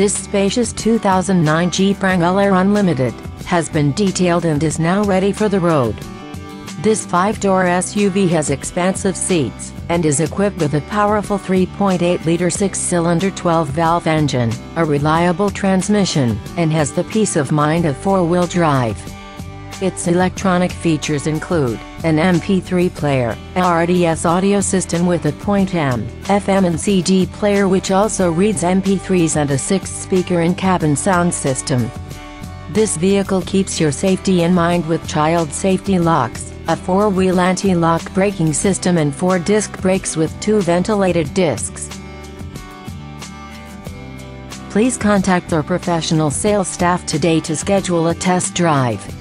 This spacious 2009 Jeep Wrangler Unlimited has been detailed and is now ready for the road. This five-door SUV has expansive seats and is equipped with a powerful 3.8-liter six-cylinder 12-valve engine, a reliable transmission, and has the peace of mind of four-wheel drive. Its electronic features include an MP3 player, RDS audio system with a point .m, FM and CD player which also reads MP3s and a six-speaker in-cabin sound system. This vehicle keeps your safety in mind with child safety locks, a four-wheel anti-lock braking system and four disc brakes with two ventilated discs. Please contact our professional sales staff today to schedule a test drive.